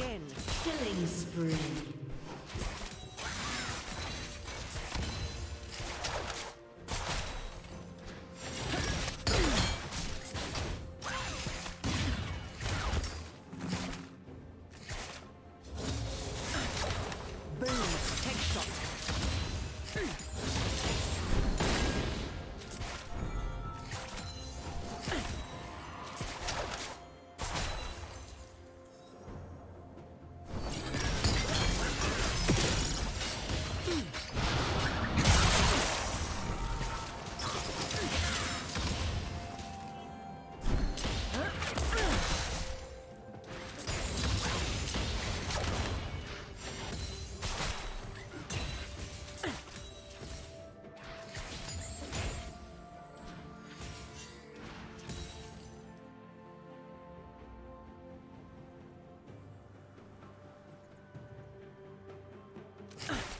Again, killing spree. Ugh.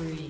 Spree.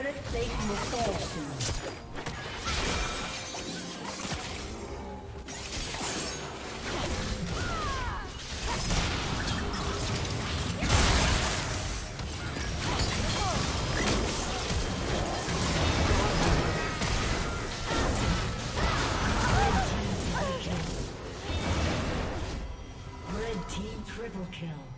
Turret plate will fall soon. Red team triple kill.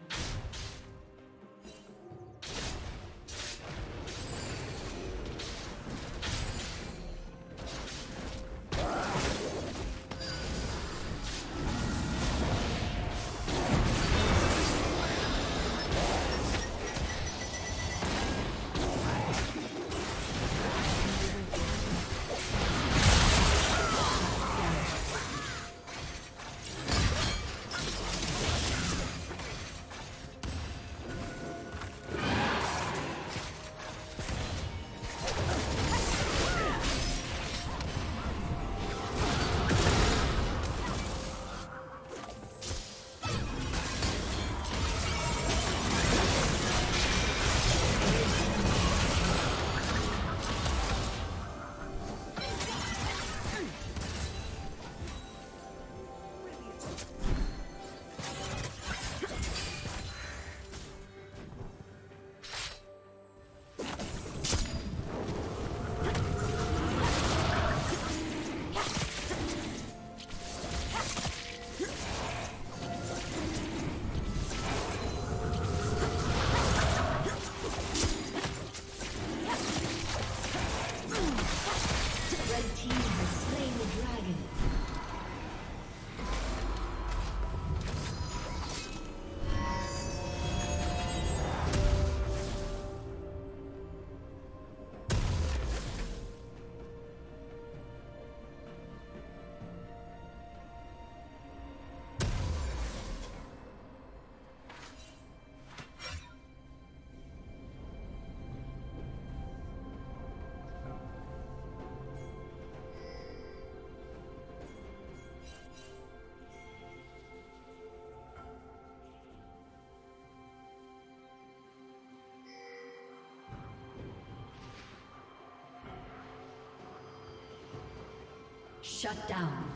Shut down.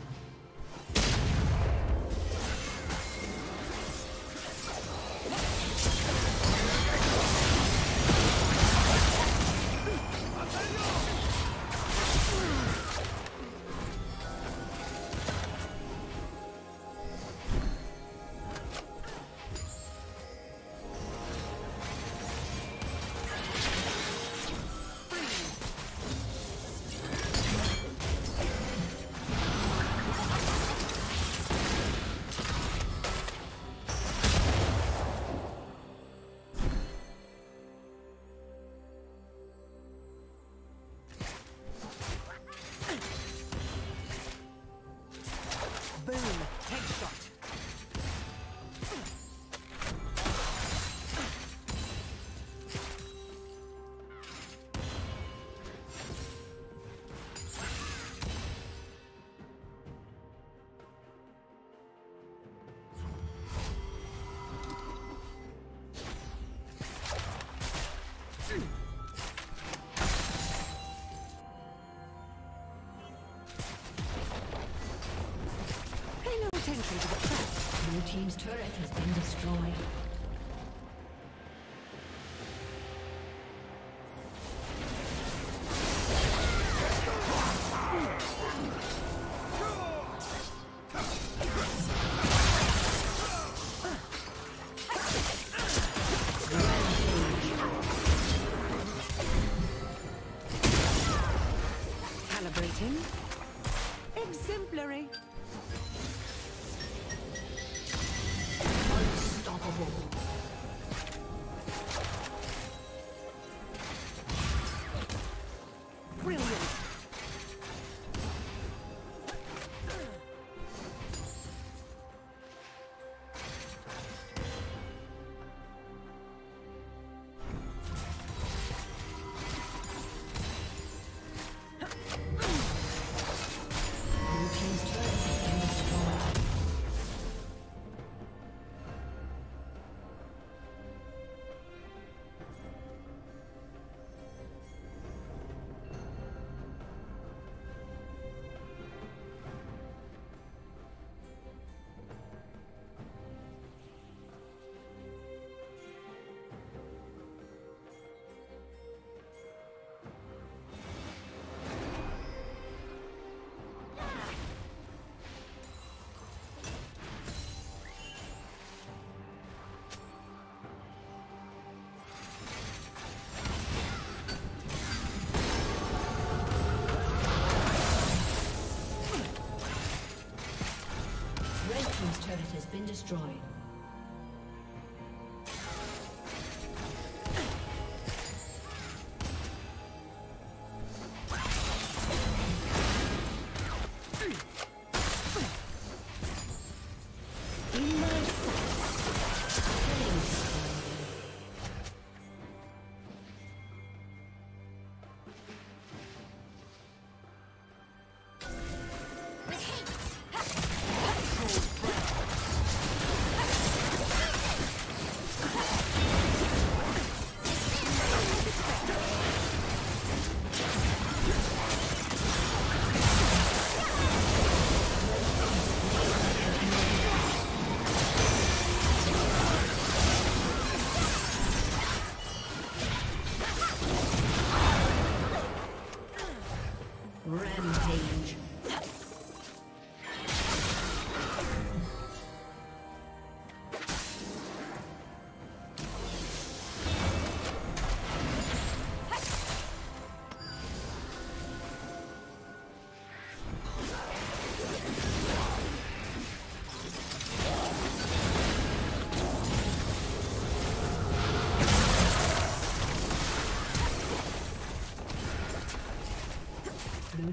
Blue Team's turret has been destroyed.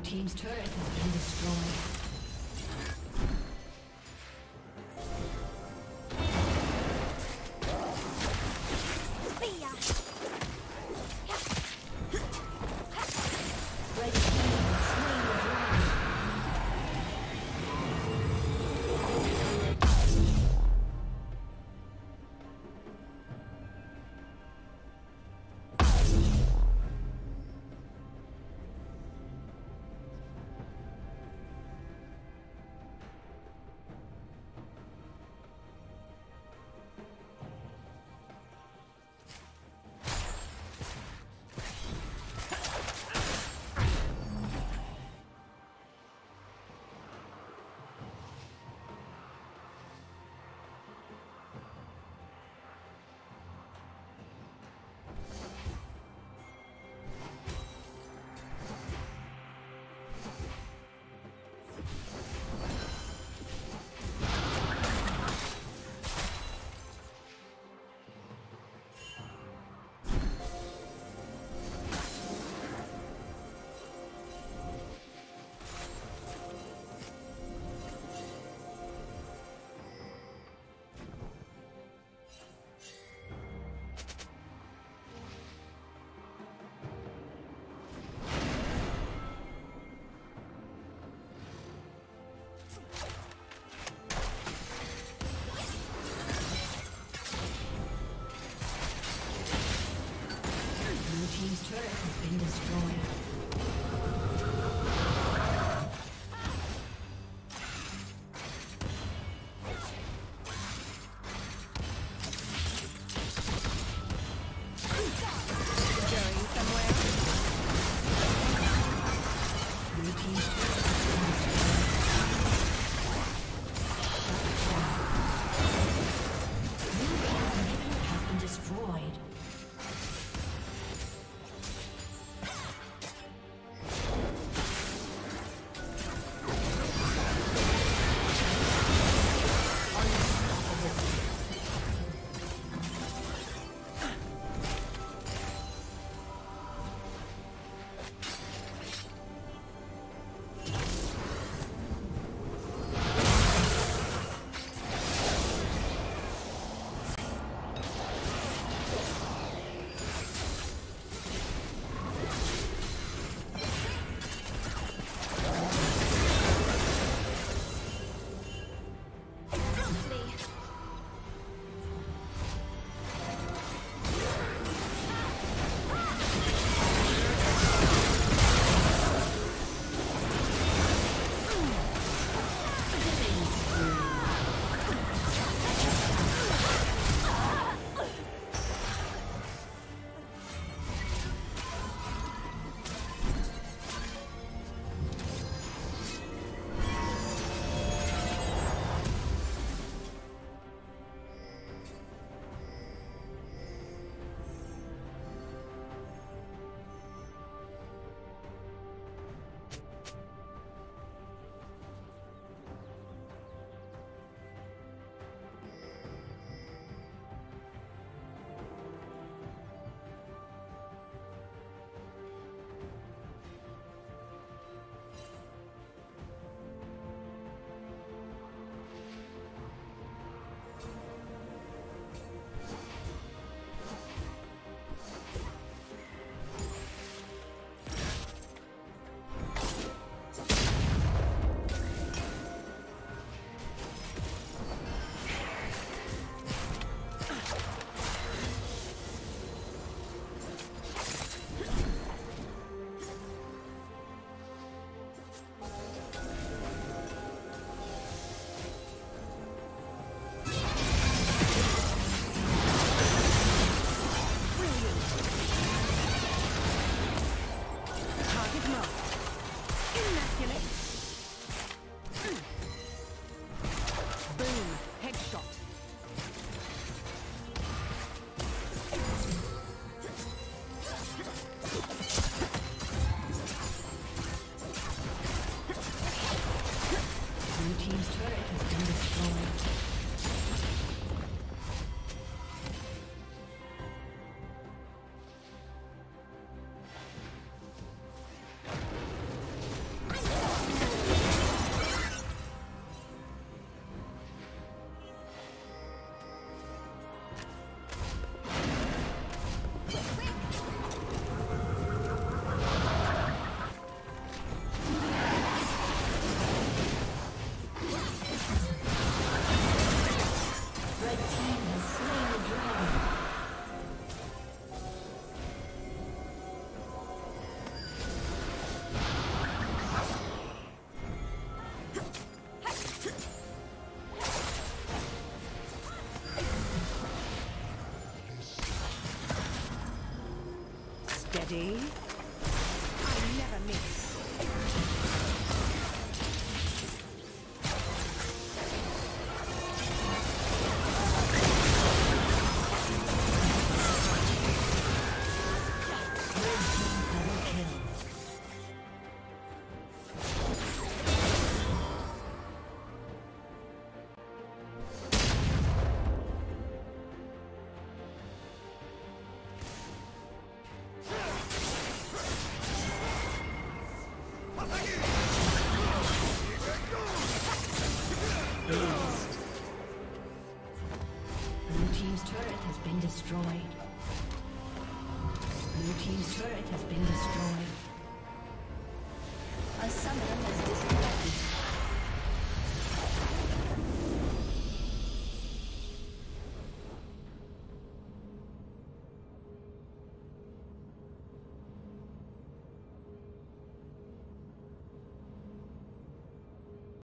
Team's turret Steady.